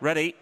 Ready.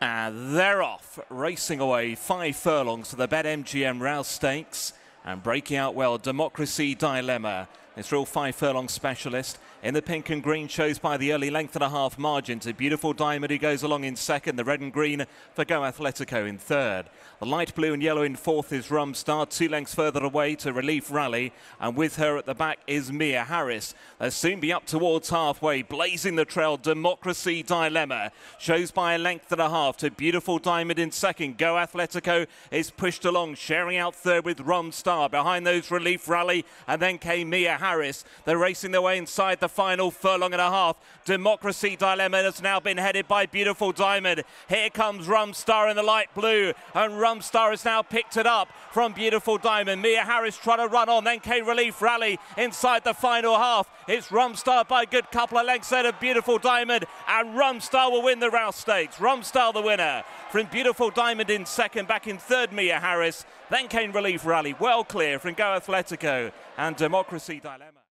And they're off, racing away five furlongs to the BetMGM Rous Stakes and breaking out well. Democracy Dilemma. This real five furlong specialist in the pink and green shows by the early length and a half margin to Beautiful Diamond who goes along in second. The red and green for Go Athletico in third. The light blue and yellow in fourth is Rumstar, two lengths further away to Relief Rally. And with her at the back is Mia Harris. They'll soon be up towards halfway, blazing the trail. Democracy Dilemma shows by a length and a half to Beautiful Diamond in second. Go Athletico is pushed along, sharing out third with Rumstar. Behind those Relief Rally and then came Mia Harris. They're racing their way inside the final furlong and a half. Democracy Dilemma has now been headed by Beautiful Diamond. Here comes Rumstar in the light blue, and Rumstar has now picked it up from Beautiful Diamond. Mia Harris trying to run on, then came Relief Rally inside the final half. It's Rumstar by a good couple of lengths out of Beautiful Diamond, and Rumstar will win the Rous Stakes. Rumstar the winner from Beautiful Diamond in second, back in third Mia Harris, then came Relief Rally, well clear from Go Athletico and Democracy Dilemma.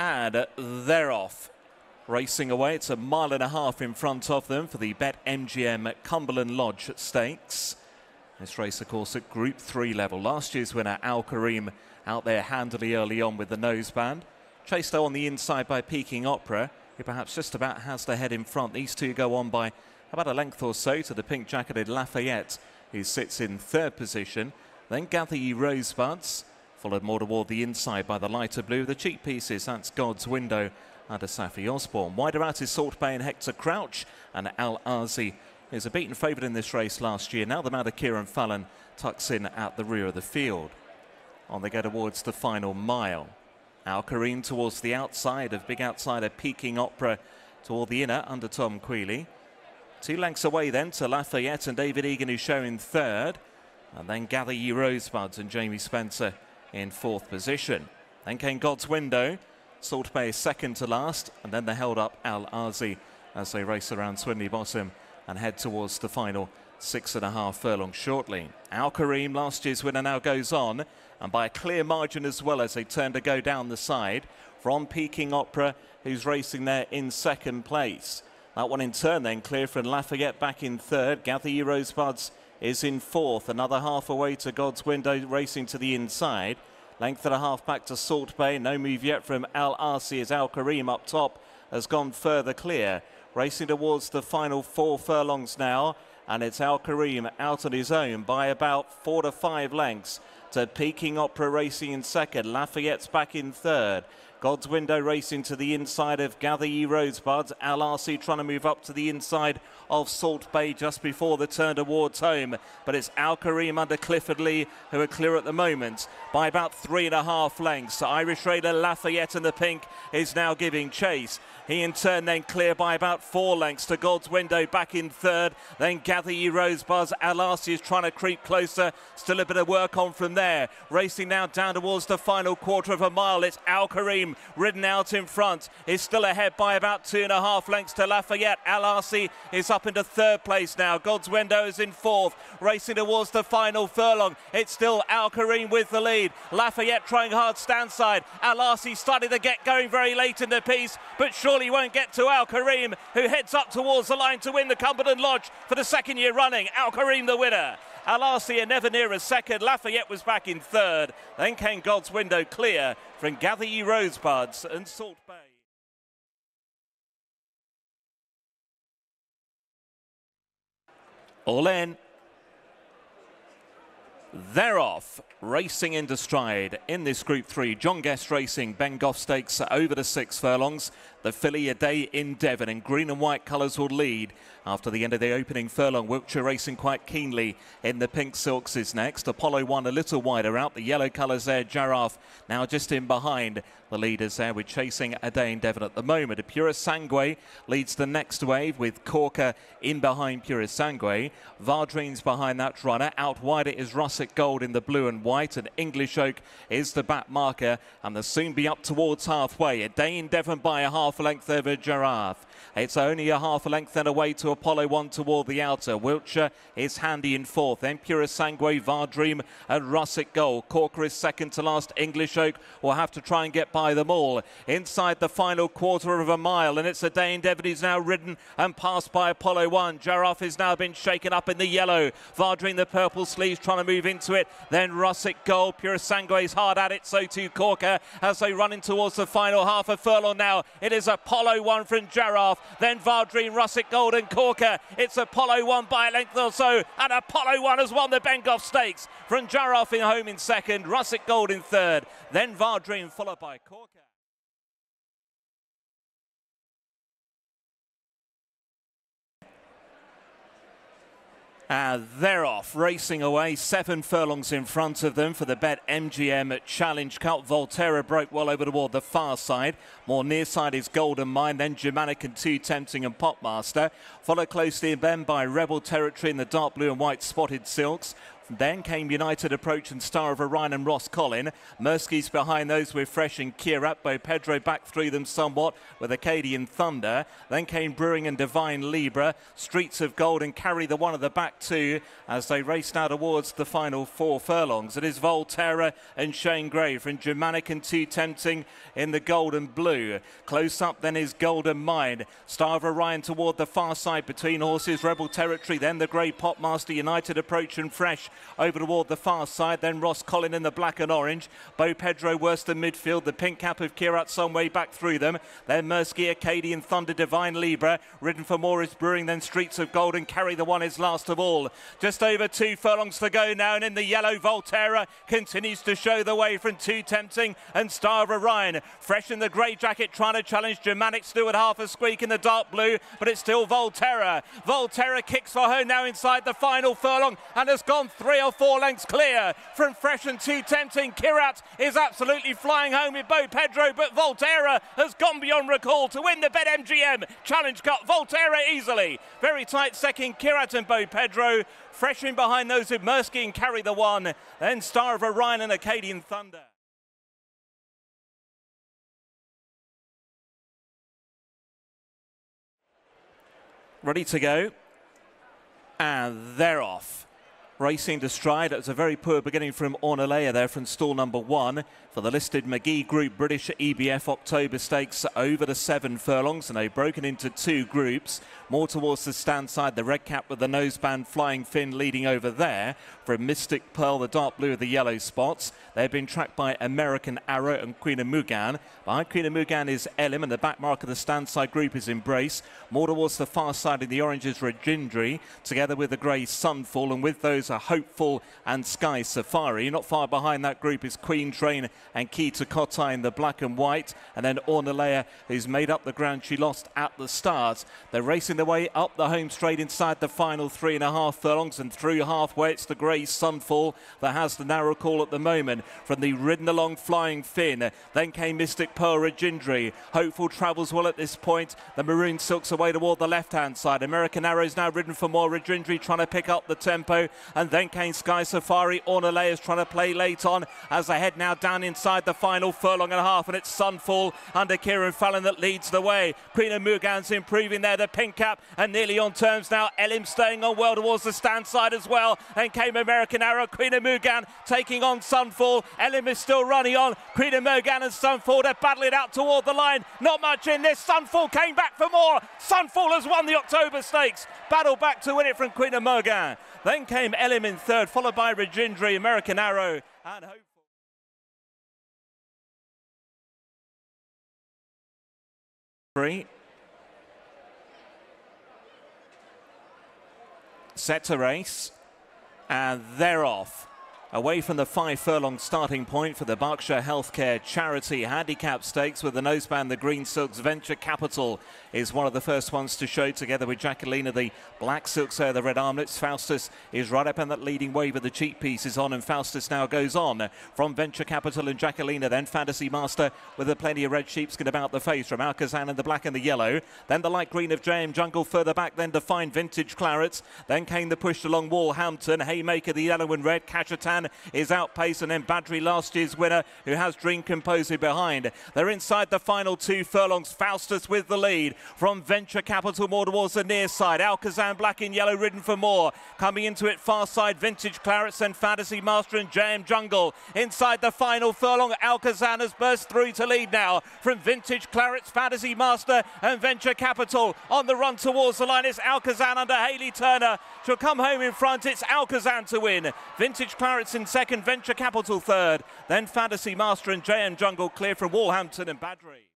And they're off. Racing away, it's a mile and a half in front of them for the BetMGM Cumberland Lodge Stakes. This race, of course, at Group 3 level. Last year's winner, Alqareem, out there handily early on with the noseband. Chased on the inside by Peking Opera, who perhaps just about has the head in front. These two go on by about a length or so to the pink-jacketed Lafayette, who sits in third position. Then Gather Rosebuds, Followed more toward the inside by the lighter blue. The cheek pieces, that's God's Window under Saffie Osborne. Wider out is Salt Bay and Hector Crouch. And Al Aasy is a beaten favourite in this race last year. Now the of Kieran Fallon tucks in at the rear of the field. On they go towards the final mile. Alqareem towards the outside of big outsider Peking Opera toward the inner under Tom Queally. Two lengths away then to Lafayette and David Egan who's showing third. And then Gather Ye Rosebuds and Jamie Spencer in fourth position. Then came God's Window, Salt Bay second to last, and then they held up Al Aasy as they race around Swinley Bottom and head towards the final six and a half furlongs shortly. Alqareem, last year's winner, now goes on, and by a clear margin as well as they turn to go down the side from Peking Opera, who's racing there in second place. That one in turn then clear from Lafayette back in third. Gather Rosebuds is in fourth. Another half away to God's Window racing to the inside. Length and a half back to Salt Bay. No move yet from Al Aasy as Alqareem up top has gone further clear. Racing towards the final four furlongs now. And it's Alqareem out on his own by about four to five lengths to Peking Opera racing in second. Lafayette's back in third. God's Window racing to the inside of Gather Ye Rosebuds. Aasy trying to move up to the inside of Salt Bay just before the turn towards home. But it's Alqareem under Clifford Lee who are clear at the moment by about three and a half lengths. Irish Raider Lafayette in the pink is now giving chase. He in turn then clear by about four lengths to God's Window back in third. Then Gather Ye Rosebuds. Aasy is trying to creep closer. Still a bit of work on from there. Racing now down towards the final quarter of a mile. It's Alqareem ridden out in front, is still ahead by about two and a half lengths to Lafayette. Al Aasy is up into third place now. God's Window is in fourth, racing towards the final furlong. It's still Alqareem with the lead. Lafayette trying hard stand side. Al Aasy started to get going very late in the piece, but surely won't get to Alqareem, who heads up towards the line to win the Cumberland Lodge for the second year running. Alqareem the winner. Al Aasy never near a second. Lafayette was back in third. Then came God's Window clear from Gather Ye Rosebuds and Salt Bay. All in. They're off, racing into stride in this Group 3. John Guest Racing, Bengough Stakes over the six furlongs. The filly Adaay in Devon in green and white colours will lead after the end of the opening furlong. Wiltshire racing quite keenly in the pink silks is next. Apollo one a little wider out. The yellow colours there. Giraffe now just in behind the leaders there. We're chasing Adaay in Devon at the moment. Pura Sangue leads the next wave with Corker in behind Pura Sangue. Vardreen's behind that runner. Out wider is Russell. Russet Gold in the blue and white, and English Oak is the back marker, and they'll soon be up towards halfway. Adaay in Devon by a half a length over Giraffe. It's only a half a length and away to Apollo 1 toward the outer. Wiltshire is handy in fourth. Then Purasangwe, Vardream and Russet Gold. Corker is second to last. English Oak will have to try and get by them all. Inside the final quarter of a mile, and it's a Dane Devon who's now ridden and passed by Apollo 1. Giraffe has now been shaken up in the yellow. Vardream the purple sleeves trying to move into it. Then Russet Gold. Purasangwe is hard at it. So too Corker as they run in towards the final half a furlong now. It is Apollo 1 from Giraffe then Vardream, Russet and Corker. It's Apollo 1 by a length or so, and Apollo 1 has won the Bengough Stakes. From Giraffe in home in second, Russet Gold in third, then Vardream followed by Corker. And they're off, racing away, seven furlongs in front of them for the BetMGM Challenge Cup. Volterra broke well over toward the far side. More near side is Golden Mine, then Germanic and Too Tempting and Popmaster. Followed closely in then by Rebel Territory in the dark blue and white spotted silks. Then came United Approach and Star of Orion and Ross Collin. Mersky's behind those with Fresh and Kierat. Bopedro back through them somewhat with Acadian Thunder. Then came Brewing and Divine Libra. Streets of Gold and Carry the one of the back two as they raced out towards the final four furlongs. It is Volterra and Shane Gray from Germanic and Too Tempting in the gold and blue. Close up then is Golden Mine. Star of Orion toward the far side between horses. Rebel Territory. Then the Grey Popmaster United Approach and Fresh over toward the far side. Then Ross Collin in the black and orange. Bopedro worse than midfield. The pink cap of Kirat some way back through them. Then Mersky, Acadian Thunder, Divine Libra. Ridden for Morris Brewing. Then Streets of Gold and Carry the One is last of all. Just over two furlongs to go now. And in the yellow, Volterra continues to show the way from Too Tempting and Star of Orion. Fresh in the grey jacket trying to challenge Germanic at half a squeak in the dark blue. But it's still Volterra. Volterra kicks for her now inside the final furlong and has gone through three or four lengths clear from Fresh and Too Tempting. Kierat is absolutely flying home with Bopedro, but Volterra has gone beyond recall to win the BetMGM Challenge Cup. Volterra easily. Very tight second, Kirat and Bopedro. Fresh in behind those with Mersky and carry the one. Then Star of Orion and Acadian Thunder. Ready to go. And they're off racing to stride. It was a very poor beginning from Ornalea there from stall number one for the listed Magee Group British EBF October Stakes over the seven furlongs and they've broken into two groups. More towards the stand side, the red cap with the noseband flying fin leading over there from Mystic Pearl, the dark blue with the yellow spots. They've been tracked by American Arrow and Queen of Mugan. Behind Queen of Mugan is Elim and the back mark of the stand side group is Embrace. More towards the far side in the orange is Regindry together with the grey Sunfall and with those are Hopeful and Sky Safari. Not far behind that group is Queen Train and Key to Kotai in the black and white. And then Ornalea, who's made up the ground she lost at the start. They're racing their way up the home straight inside the final three and a half furlongs and through halfway. It's the grey Sunfall that has the narrow call at the moment from the ridden along flying fin. Then came Mystic Pearl Regindry. Hopeful travels well at this point. The maroon silks away toward the left hand side. American Arrows now ridden for more. Regindry trying to pick up the tempo. And then came Sky Safari. Ornalea is trying to play late on as they head now down inside the final furlong and a half. And it's Sunfall under Kieran Fallon that leads the way. Queen of Mugan's improving there. The pink cap and nearly on terms now. Elim staying on well towards the stand side as well. And came American Arrow. Queen of Mugan taking on Sunfall. Elim is still running on. Queen of Mugan and Sunfall are battling out toward the line. Not much in this. Sunfall came back for more. Sunfall has won the October Stakes. Battle back to win it from Queen of Mugan. Then came Elim in third, followed by Regindry, American Arrow, and. Set to race, and they're off. Away from the five furlong starting point for the Berkshire Healthcare Charity Handicap Stakes with the noseband, the Green Silks Venture Capital is one of the first ones to show together with Jacqueline, the black silks there, the red armlets. Faustus is right up in that leading wave of the cheap pieces on and Faustus now goes on from Venture Capital and Jacqueline, then Fantasy Master with a plenty of red sheepskin about the face from Alcazan and the black and the yellow. Then the light green of JM Jungle further back, then Defined Vintage Clarets. Then came the push along Walhampton, Haymaker the yellow and red, Is outpaced, and then Badri, last year's winner, who has Dream Composer behind. They're inside the final two furlongs. Faustus with the lead from Venture Capital more towards the near side. Alcazan black and yellow ridden for more. Coming into it far side, Vintage Clarets and Fantasy Master and JM Jungle. Inside the final furlong, Alcazan has burst through to lead now from Vintage Clarets, Fantasy Master and Venture Capital. On the run towards the line, it's Alcazan under Hayley Turner. She'll come home in front. It's Alcazan to win. Vintage Clarets in second, Venture Capital third, then Fantasy Master and JM Jungle clear from Walhampton and Badri.